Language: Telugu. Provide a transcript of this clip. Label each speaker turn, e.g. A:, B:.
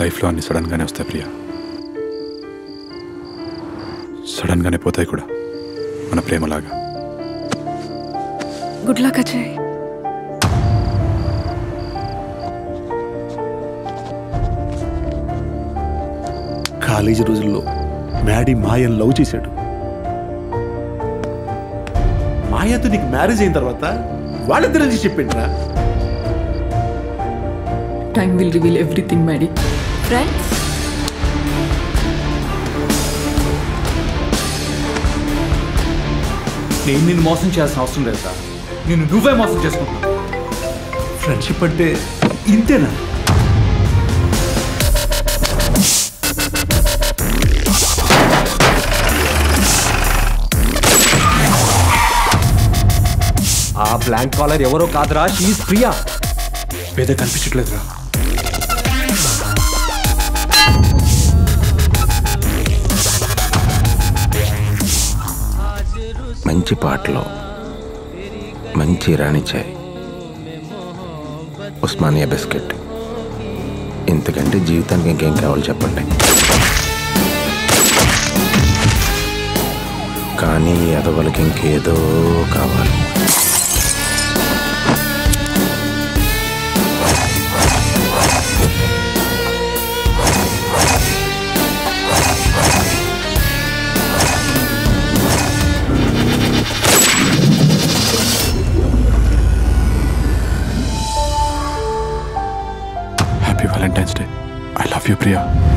A: లైఫ్లో అన్ని సడన్గానే వస్తాయి ప్రియా. సడన్గానే పోతాయి కూడా మన ప్రేమలాగా.
B: గుడ్ లక్ అజయ్
C: కాలేజీ రోజుల్లో మ్యాడీ మాయన్ లవ్ చేశాడు. మాయతో నీకు మ్యారేజ్ అయిన తర్వాత వాళ్ళిద్దరు నుంచి చెప్పిండ్రా
B: time will reveal everything Maddy friends
D: నేను నిన్ను మోసం చేయాల్సిన అవసరం లేదు సార్ నేను నువ్వే మోసం చేసుకుంటున్నావు.
C: ఫ్రెండ్షిప్ అంటే ఇంతేనా?
D: ఆ బ్లాంక్ కాలర్ ఎవరో కాదురా షీఈ్ ప్రియా
A: పేద కనిపించట్లేదురా.
E: మంచి పాటలు మంచి రాణి చాయ్ ఉస్మానియా బిస్కెట్. ఇంతకంటే జీవితానికి ఇంకేం కావాలి చెప్పండి? కానీ ఎదవలకి ఇంకేదో కావాలి.
A: I love you, Priya.